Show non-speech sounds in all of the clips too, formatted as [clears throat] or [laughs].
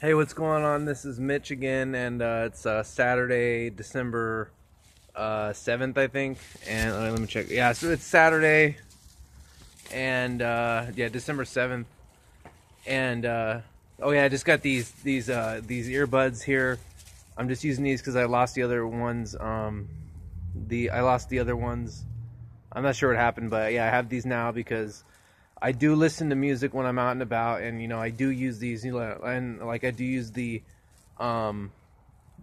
Hey, what's going on? This is Mitch again, and uh, it's uh, Saturday, December uh, 7th, I think. And uh, let me check. Yeah, so it's Saturday, and uh, yeah, December 7th. And uh, oh yeah, I just got these these uh, these earbuds here. I'm just using these because I lost the other ones. Um, the I lost the other ones. I'm not sure what happened, but yeah, I have these now because I do listen to music when I'm out and about, and you know I do use these, you know, and like I do use the, um,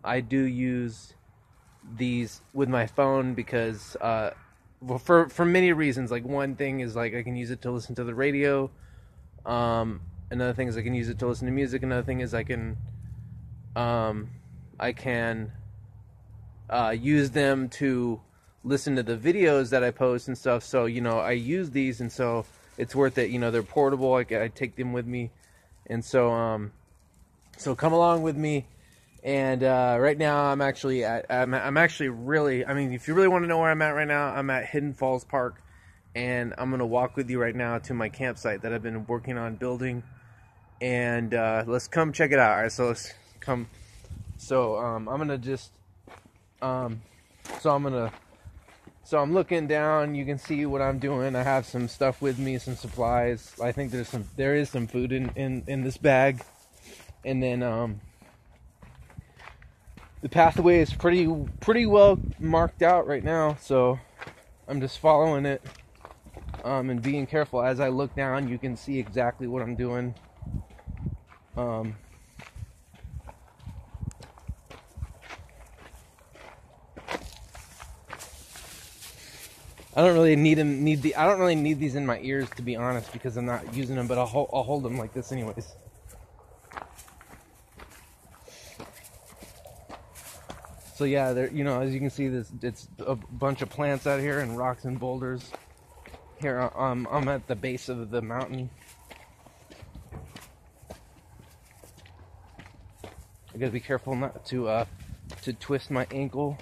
I do use these with my phone because, uh, well, for for many reasons. Like one thing is like I can use it to listen to the radio. Um, another thing is I can use it to listen to music. Another thing is I can, um, I can, uh, use them to listen to the videos that I post and stuff. So you know I use these, and so it's worth it. You know, they're portable. I, I take them with me, and so um, so come along with me. And uh, right now, I'm actually at I'm, I'm actually really. I mean, if you really want to know where I'm at right now, I'm at Hidden Falls Park, and I'm gonna walk with you right now to my campsite that I've been working on building. And uh, let's come check it out. All right, so let's come. So um, I'm gonna just um, so I'm gonna so I'm looking down. You can see what I'm doing. I have some stuff with me, some supplies. I think there's some, there is some food in in, in this bag, and then um, the pathway is pretty pretty well marked out right now. So I'm just following it um, and being careful. As I look down, you can see exactly what I'm doing. Um, I don't really need them. Need the. I don't really need these in my ears to be honest, because I'm not using them. But I'll hold, I'll hold them like this anyways. So yeah, there. You know, as you can see, this it's a bunch of plants out here and rocks and boulders. Here, um, I'm at the base of the mountain. I gotta be careful not to uh, to twist my ankle.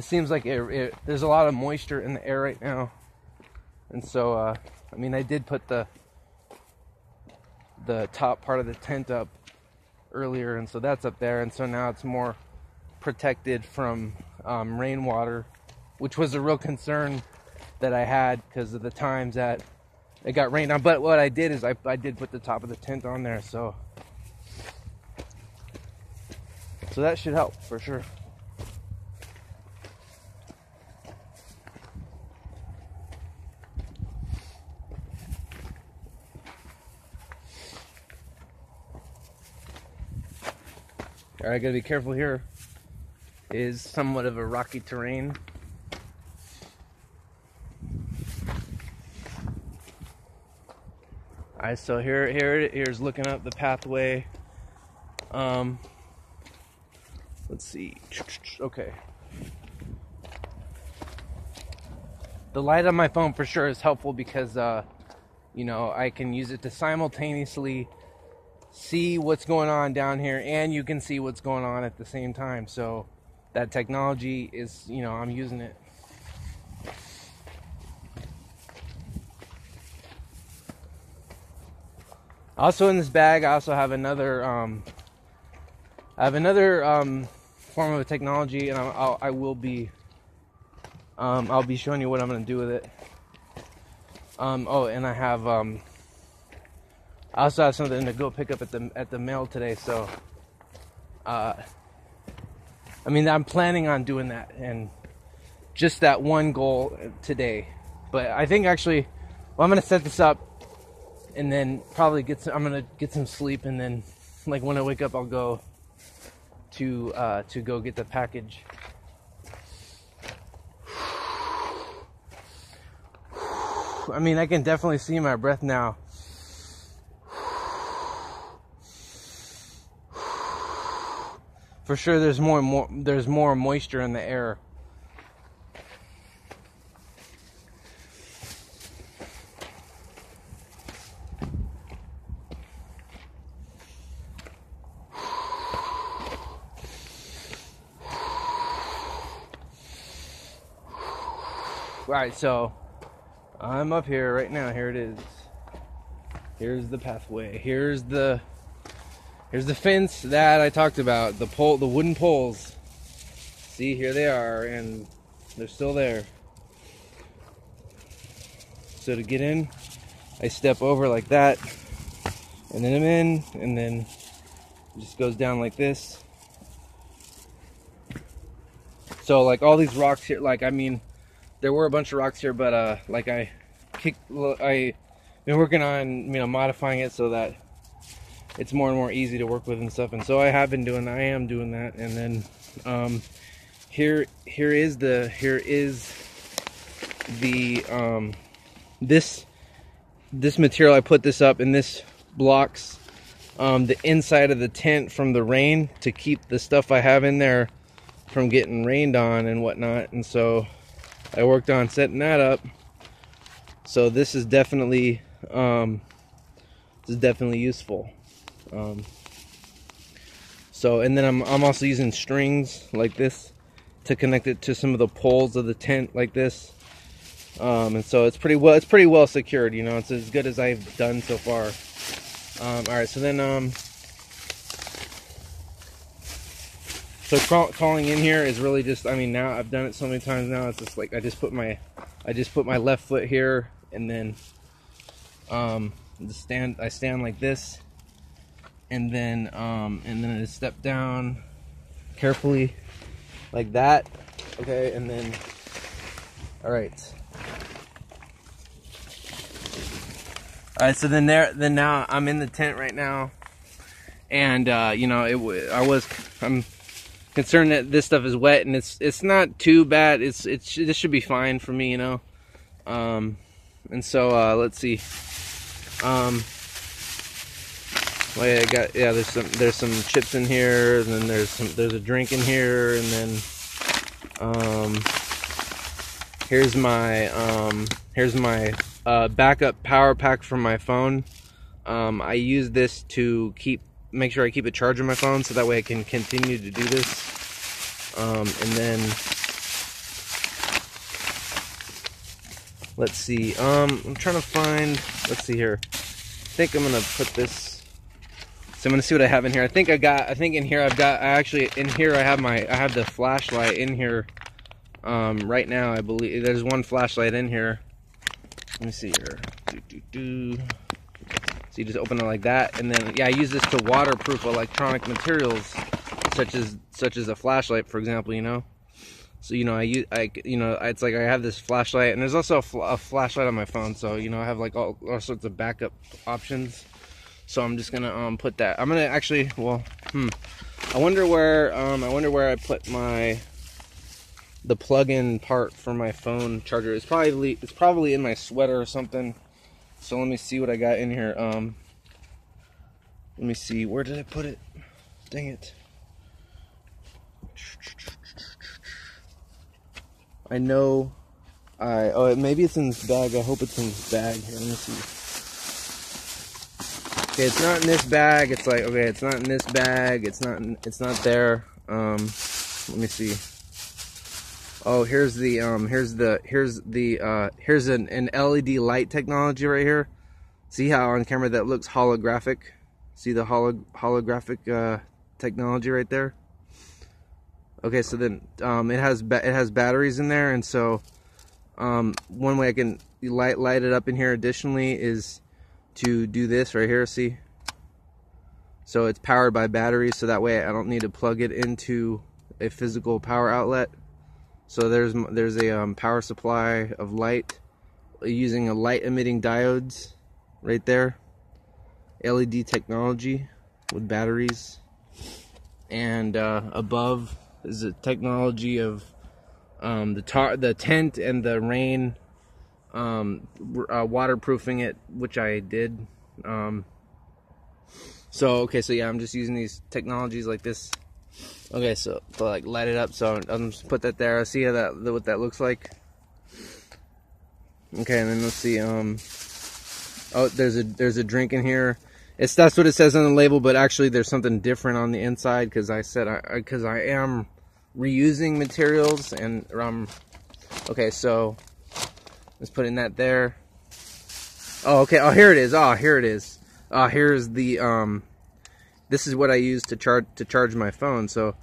It seems like it, it, there's a lot of moisture in the air right now, and so uh, I mean I did put the the top part of the tent up earlier, and so that's up there, and so now it's more protected from um, rainwater, which was a real concern that I had because of the times that it got rained on. But what I did is I, I did put the top of the tent on there, so so that should help for sure. I gotta be careful here. Is somewhat of a rocky terrain. Alright, so here, here, here's looking up the pathway. Um, let's see. Okay. The light on my phone for sure is helpful because, uh, you know, I can use it to simultaneously see what's going on down here and you can see what's going on at the same time. So that technology is, you know, I'm using it. Also in this bag, I also have another, um, I have another um, form of technology, and I'll, I will be, um, I'll be showing you what I'm gonna do with it. Um, oh, and I have um, I also have something to go pick up at the at the mail today, so uh, I mean I'm planning on doing that and just that one goal today. But I think actually well I'm gonna set this up and then probably get some I'm gonna get some sleep and then like when I wake up I'll go to uh, to go get the package. [sighs] I mean I can definitely see my breath now. For sure there's more, more there's more moisture in the air. Alright, so I'm up here right now. Here it is. Here's the pathway. Here's the here's the fence that I talked about. The pole the wooden poles. See, here they are, and they're still there. So to get in, I step over like that, and then I'm in, and then it just goes down like this. So like all these rocks here, like I mean, there were a bunch of rocks here, but uh, like I kicked, I been working on you know modifying it so that it's more and more easy to work with and stuff. And so I have been doing, I am doing that. And then um, here, here is the, here is the um, this this material. I put this up, and this blocks um, the inside of the tent from the rain to keep the stuff I have in there from getting rained on and whatnot. And so I worked on setting that up. So this is definitely um, this is definitely useful. Um, so and then I'm I'm also using strings like this to connect it to some of the poles of the tent like this. Um, and so it's pretty well it's pretty well secured. You know, it's as good as I've done so far. Um, all right, so then um, So call, calling in here is really just, I mean, now I've done it so many times now. It's just like, I just put my, I just put my left foot here and then, um, stand, I stand like this and then, um, and then step down carefully like that. Okay. And then, all right. All right. So then there, then now I'm in the tent right now and, uh, you know, it, I was, I'm, concerned that this stuff is wet and it's it's not too bad. It's it's this should be fine for me, you know. Um, and so uh, let's see. Um, well, yeah, got yeah. There's some there's some chips in here, and then there's some there's a drink in here, and then um, here's my um, here's my uh, backup power pack from my phone. Um, I use this to keep make sure I keep it charged on my phone so that way I can continue to do this. Um, and then let's see. Um, I'm trying to find. Let's see here. I think I'm gonna put this. So I'm gonna see what I have in here. I think I got. I think in here I've got. I actually in here I have my. I have the flashlight in here. Um, right now I believe there's one flashlight in here. Let me see here. Do, do, do. So you just open it like that, and then yeah, I use this to waterproof electronic materials, such as such as a flashlight, for example. You know, so you know I use I you know it's like I have this flashlight, and there's also a, fl a flashlight on my phone. So you know I have like all, all sorts of backup options. So I'm just gonna um put that. I'm gonna actually well hmm. I wonder where um I wonder where I put my the plug-in part for my phone charger. It's probably it's probably in my sweater or something. So let me see what I got in here. Um, let me see. Where did I put it? Dang it. I know. I oh maybe it's in this bag. I hope it's in this bag. Here, let me see. Okay, it's not in this bag. It's like okay, it's not in this bag. It's not. In, it's not there. Um, let me see. Oh, here's the um, here's the here's the uh, here's an, an LED light technology right here. See how on camera that looks holographic? See the holo holographic uh, technology right there? Okay, so then um, it has it has batteries in there, and so um, one way I can light light it up in here additionally is to do this right here. See? So it's powered by batteries, so that way I don't need to plug it into a physical power outlet. So there's there's a um, power supply of light using a light emitting diodes right there. LED technology with batteries. And uh, above is a technology of um, the tar the tent and the rain um, uh, waterproofing it, which I did. Um, so okay, so yeah, I'm just using these technologies like this Okay, so to like light it up, so I'm just put that there. I See how that what that looks like. Okay, and then let's see. Um, oh, there's a there's a drink in here. It's that's what it says on the label, but actually there's something different on the inside because I said I because I, I am reusing materials and um. Okay, so Let's put in that there. Oh, okay. Oh, here it is. Oh, here it is. Oh, here's the um. This is what I use to charge to charge my phone. So,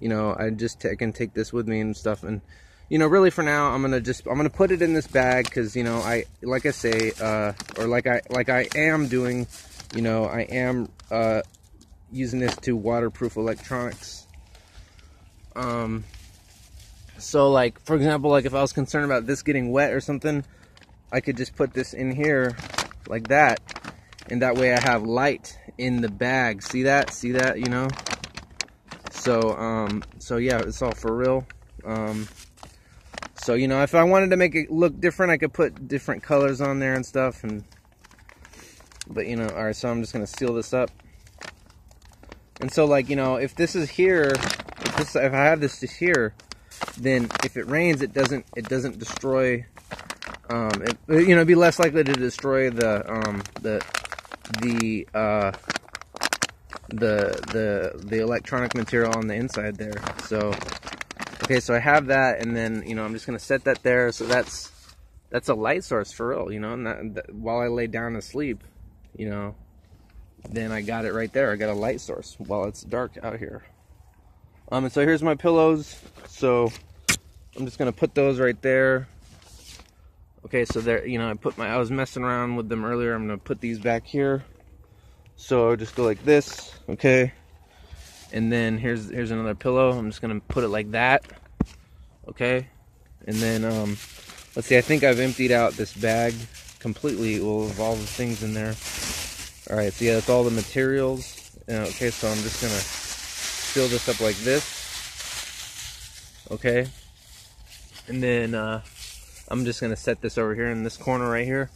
you know, I just I can take this with me and stuff. And you know, really for now, I'm gonna just I'm gonna put it in this bag because you know I like I say uh or like I like I am doing. You know, I am uh using this to waterproof electronics. Um. So like, for example, like if I was concerned about this getting wet or something, I could just put this in here like that. And that way I have light in the bag. See that? See that, you know? So, um, so yeah, it's all for real. Um, so, you know, if I wanted to make it look different, I could put different colors on there and stuff. And, but you know, all right, so I'm just going to seal this up. And so like, you know, if this is here, if this, if I have this just here, then if it rains, it doesn't it doesn't destroy. Um, it, you know, be less likely to destroy the um, the the uh, the the the electronic material on the inside there. So okay, so I have that, and then you know I'm just gonna set that there. So that's that's a light source for real, you know. And that, that, while I lay down to sleep, you know, then I got it right there. I got a light source while it's dark out here. Um, and so here's my pillows. So I'm just gonna put those right there. Okay, so there, you know, I put my, I was messing around with them earlier. I'm gonna put these back here. So I'll just go like this, okay? And then here's here's another pillow. I'm just gonna put it like that, okay? And then um, let's see. I think I've emptied out this bag completely. Well, of all the things in there. All right, so yeah, that's all the materials. okay, so I'm just gonna fill this up like this. Okay. And then uh, I'm just gonna set this over here in this corner right here.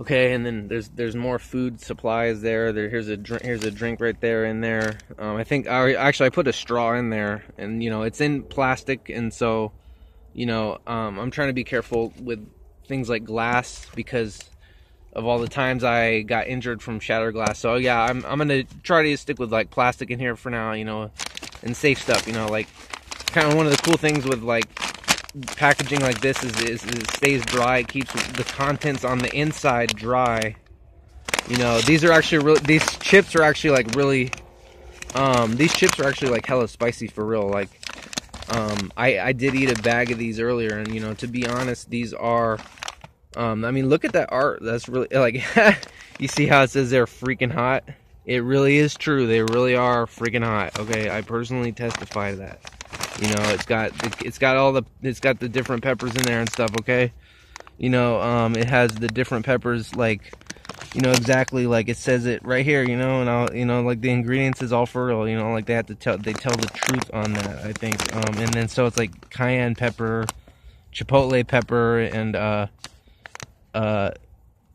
Okay, and then there's there's more food supplies there. There here's a drink here's a drink right there in there. Um, I think I actually I put a straw in there, and you know it's in plastic, and so you know um, I'm trying to be careful with things like glass because of all the times I got injured from shattered glass. So yeah, I'm I'm gonna try to stick with like plastic in here for now, you know, and safe stuff. You know, like kind of one of the cool things with like packaging like this is, is, is it stays dry. It keeps the contents on the inside dry. You know, these are actually really these chips are actually like really. Um, these chips are actually like hella spicy for real. Like, um, I I did eat a bag of these earlier, and you know, to be honest, these are um, I mean, look at that art. That's really like [laughs] you see how it says they're freaking hot. It really is true. They really are freaking hot. Okay, I personally testify to that. You know, it's got it's got all the it's got the different peppers in there and stuff. Okay, you know, um, it has the different peppers like you know exactly like it says it right here. You know, and I'll you know like the ingredients is all for real. You know, like they have to tell they tell the truth on that. I think. Um, and then so it's like cayenne pepper, chipotle pepper, and uh uh,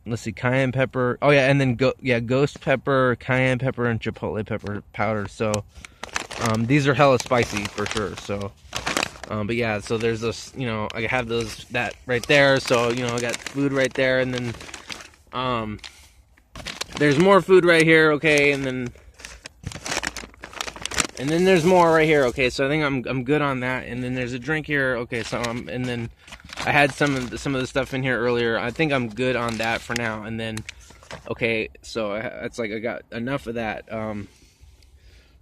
let's see, cayenne pepper. Oh yeah, and then go yeah, ghost pepper, cayenne pepper, and chipotle pepper powder. So um, these are hella spicy for sure. So, um, but yeah, so there's this, you know, I have those that right there. So you know, I got food right there, and then um, there's more food right here. Okay, and then. And then there's more right here. Okay, so I think I'm I'm good on that. And then there's a drink here. Okay, so um, and then I had some of the, some of the stuff in here earlier. I think I'm good on that for now. And then, okay, so it's like I got enough of that. Um,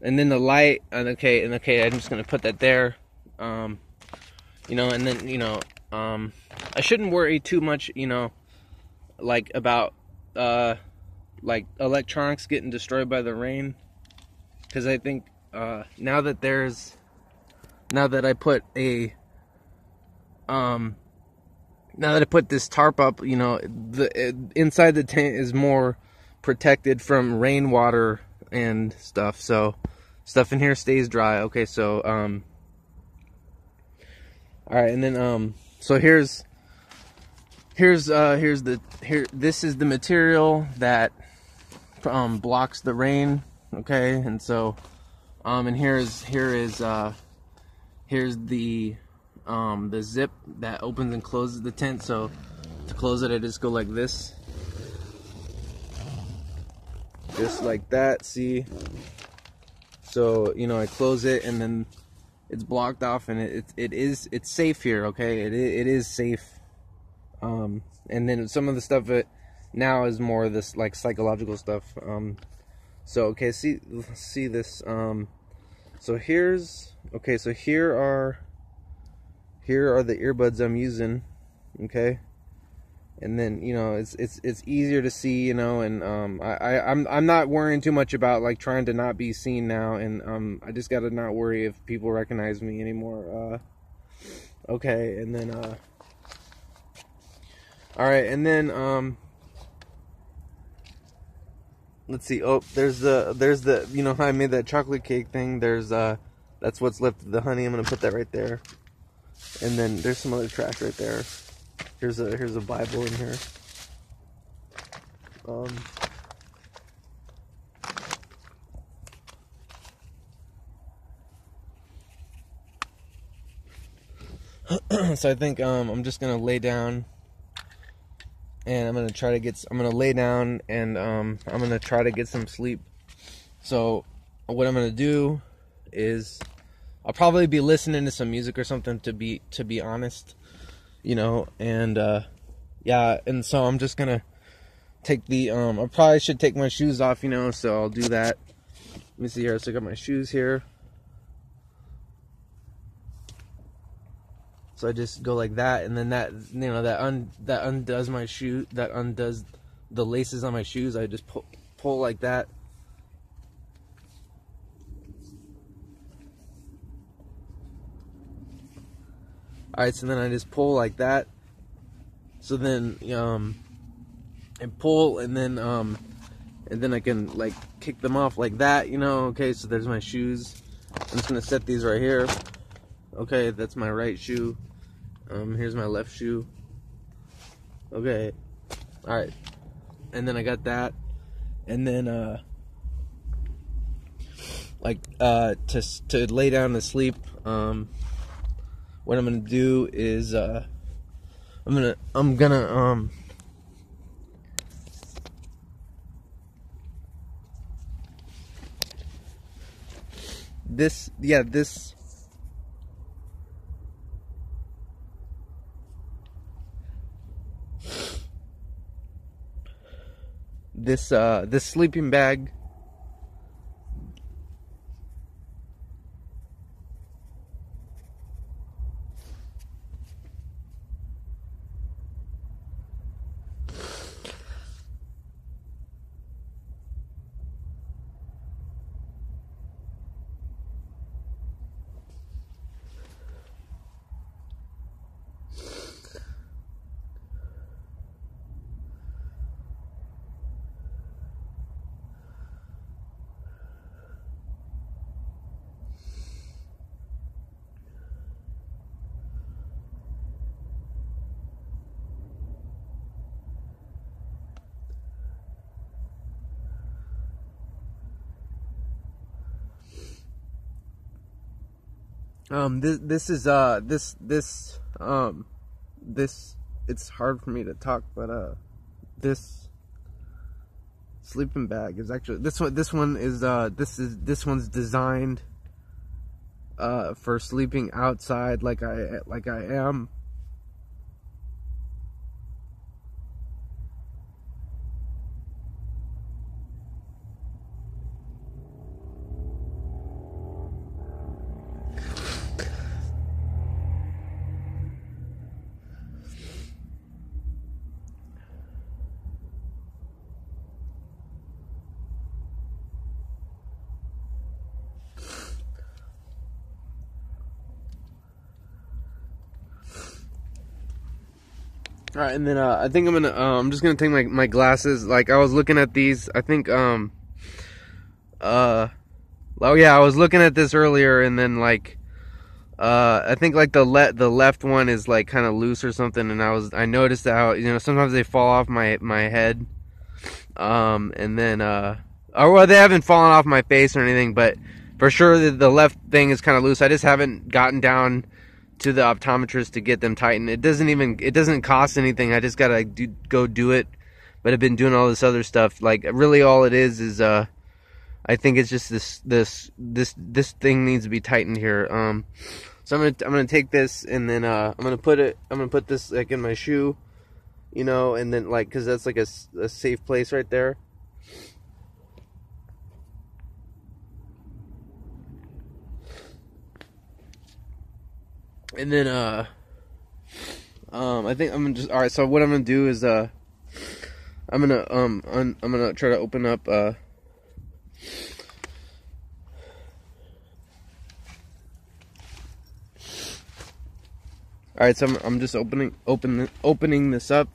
and then the light, and okay, and okay, I'm just gonna put that there. Um, you know, and then you know, um, I shouldn't worry too much. You know, like about uh, like electronics getting destroyed by the rain, because I think uh, now that there's now that I put a um now that I put this tarp up, you know, the inside the tent is more protected from rainwater and stuff. So stuff in here stays dry. Okay, so um all right, and then um so here's here's uh here's the here this is the material that um blocks the rain, okay? And so um and here's here is uh here's the um, the zip that opens and closes the tent. So to close it, I just go like this. Just like that, see? So, you know, I close it and then it's blocked off and it, it, it is, it's safe here, okay? It, it is safe. Um, and then some of the stuff that now is more this like psychological stuff. Um, so okay, see see this. Um, so here's okay. So here are here are the earbuds I'm using. Okay, and then you know it's it's it's easier to see. You know, and um, I, I I'm I'm not worrying too much about like trying to not be seen now, and um, I just gotta not worry if people recognize me anymore. Uh, okay, and then uh. All right, and then um let's see. Oh, there's the there's the you know how I made that chocolate cake thing. There's uh that's what's left of the honey. I'm gonna put that right there. And then there's some other trash right there. Here's a here's a Bible in here. Um. [clears throat] so I think um, I'm just gonna lay down and I'm gonna try to get. I'm gonna lay down and um, I'm gonna try to get some sleep. So what I'm gonna do is I'll probably be listening to some music or something to be to be honest, you know. And uh, yeah, and so I'm just gonna take the. Um, I probably should take my shoes off, you know. So I'll do that. Let me see here. So I got my shoes here. So I just go like that, and then that you know that un that undoes my shoe, that undoes the laces on my shoes. I just pull pull like that. All right, so then I just pull like that. So then um, and pull, and then um, and then I can like kick them off like that, you know. Okay, so there's my shoes. I'm just gonna set these right here. Okay, that's my right shoe. Um, here's my left shoe. Okay. Alright. And then I got that. And then, uh, like, uh, to, to lay down to sleep, um, what I'm gonna do is, uh, I'm gonna, I'm gonna, um, this, yeah, this, this uh this sleeping bag Um, this this is uh this this um this it's hard for me to talk, but uh this sleeping bag is actually this one this one is uh this is this one's designed uh for sleeping outside like I like I am All right, and then uh, I think I'm gonna. Uh, I'm just gonna take my my glasses. Like I was looking at these. I think um. Uh, oh yeah, I was looking at this earlier, and then like, uh, I think like the let the left one is like kind of loose or something, and I was I noticed how you know sometimes they fall off my my head, um, and then uh, or well they haven't fallen off my face or anything, but for sure the, the left thing is kind of loose. I just haven't gotten down to the optometrist to get them tightened. It doesn't even it doesn't cost anything. I just gotta do, go do it. But I've been doing all this other stuff. Like really, all it is is uh, I think it's just this this this this thing needs to be tightened here. Um, so I'm gonna I'm gonna take this and then uh I'm gonna put it I'm gonna put this like in my shoe. you know, and then like because that's like a, a safe place right there. And then uh um I think I'm gonna just all right. So what I'm gonna do is uh I'm gonna um un, I'm gonna try to open up uh All right, so I'm, I'm just opening open opening this up.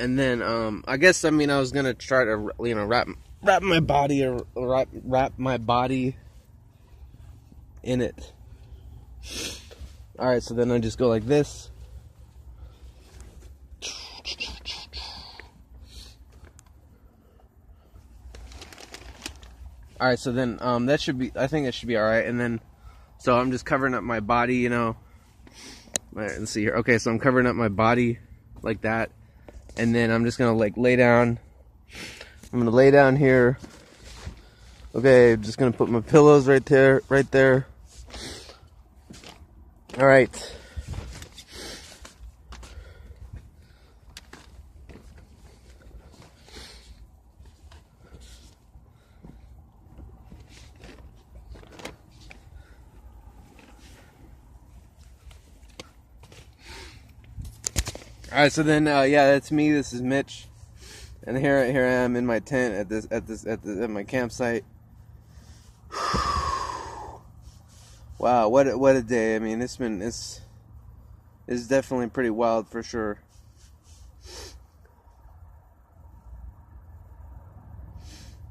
And then um I guess I mean I was to try to you know wrap wrap my body or wrap wrap my body in it. All right, so then I just go like this. All right, so then um, that should be. I think that should be all right. And then, so I'm just covering up my body, you know. Right, let's see here. Okay, so I'm covering up my body like that, and then I'm just gonna like lay down. I'm gonna lay down here. Okay, I'm just gonna put my pillows right there, right there. All right. All right, so then, uh, yeah, that's me. This is Mitch, and here, here I am in my tent at this, at this, at, the, at my campsite. [sighs] wow, what, a, what a day! I mean, it's been, it's, it's definitely pretty wild for sure.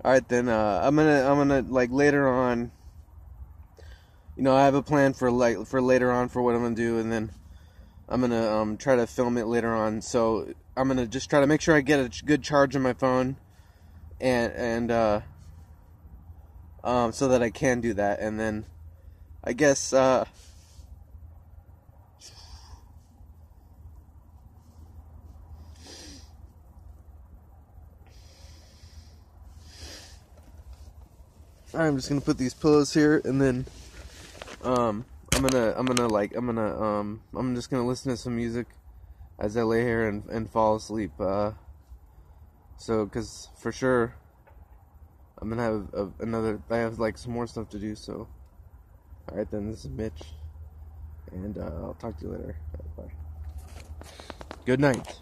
All right, then, uh, I'm gonna, I'm gonna like later on. You know, I have a plan for like for later on for what I'm gonna do, and then. I'm gonna um, try to film it later on. So I'm gonna just try to make sure I get a good charge on my phone, and and uh, um, so that I can do that. And then I guess uh, I'm just gonna put these pillows here, and then um. I'm gonna I'm gonna like I'm gonna um I'm just gonna listen to some music as I lay here and, and fall asleep. Uh, so because for sure I'm gonna have a, another I have like some more stuff to do. So all right then, this is Mitch, and uh, I'll talk to you later. Bye. Good night.